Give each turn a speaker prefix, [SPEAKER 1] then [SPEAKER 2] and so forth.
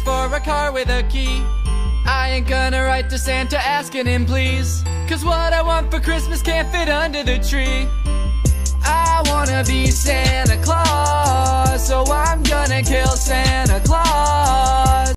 [SPEAKER 1] For a car with a key. I ain't gonna write to Santa asking him please. Cause what I want for Christmas can't fit under the tree. I wanna be Santa